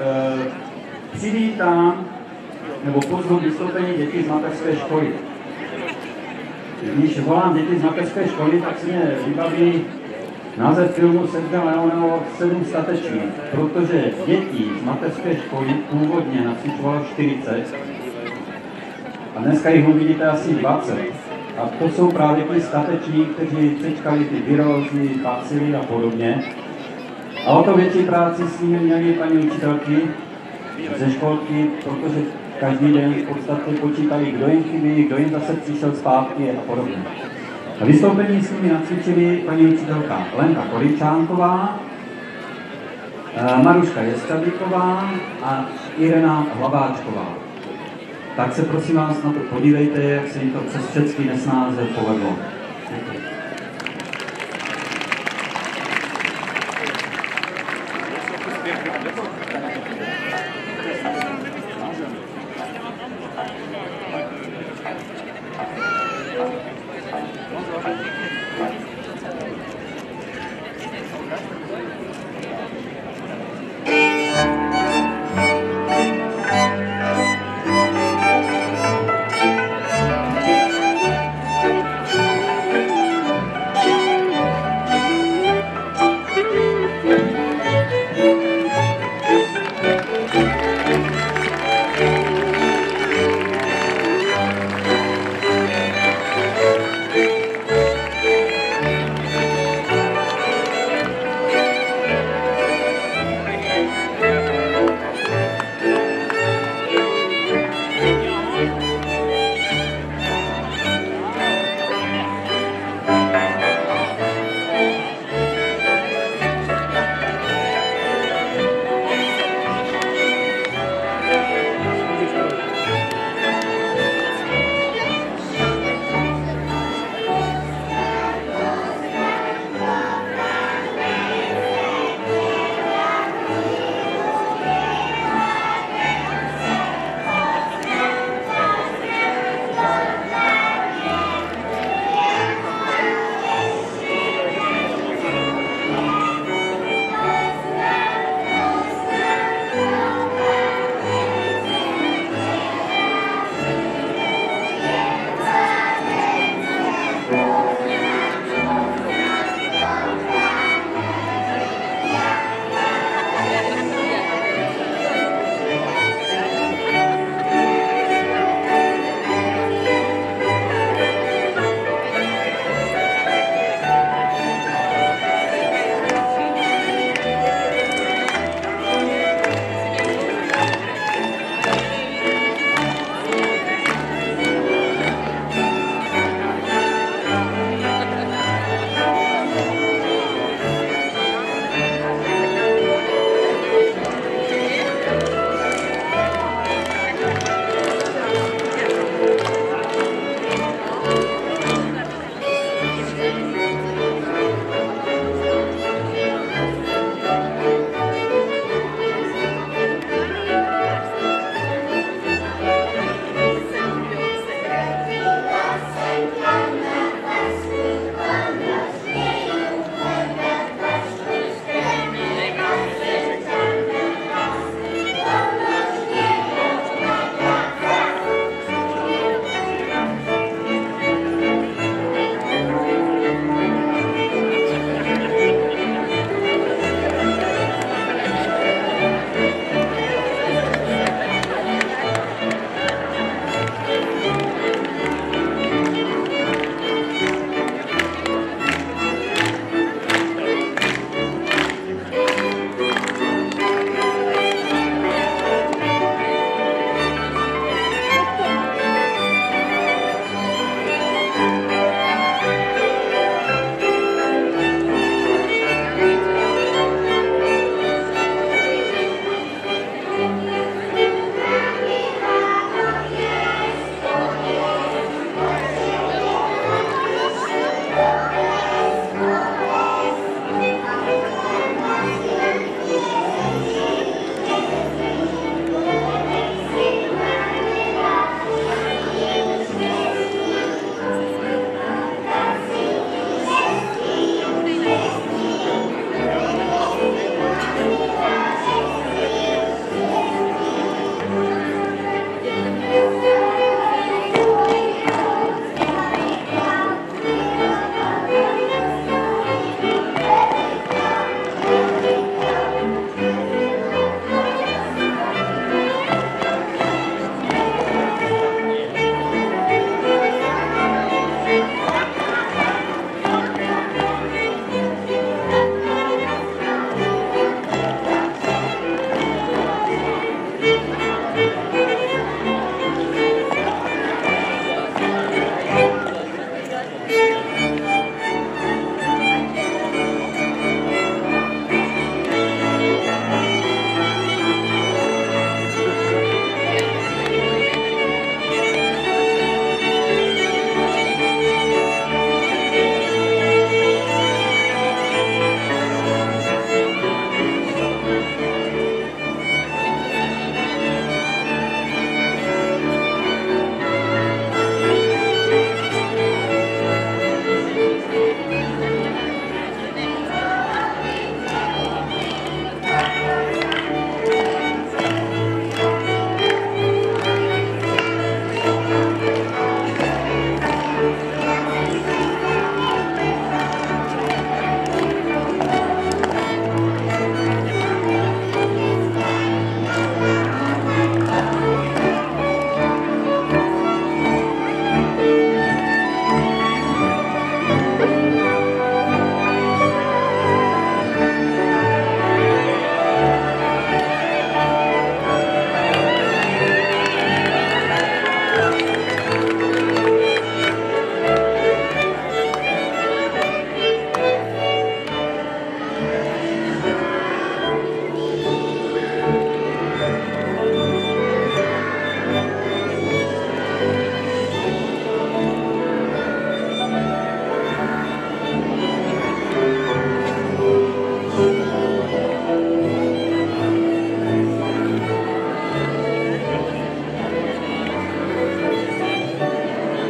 Eh, přivítám nebo pozvu vystoupení dětí z mateřské školy. Když volám děti z mateřské školy, tak se mě vybaví název filmu Sergio Leoneho Sedm statečných, protože dětí z mateřské školy původně nacvičovalo 40 a dneska jich vidíte asi 20. A to jsou právě ti stateční, kteří přečkali ty virózy, bacily a podobně. A o to větší práci s nimi měli paní učitelky ze školky, protože každý den v podstatě počítali, kdo jim chybí, kdo jim zase přišel zpátky a podobně. A vystoupení s nimi nacvičili paní učitelka Lenka Količánková, eh, Maruška Jestřadíková a Irena Hlaváčková. Tak se prosím vás na to podívejte, jak se jim to přes všechny nesnáze povedlo. Děkuji.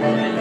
Amen.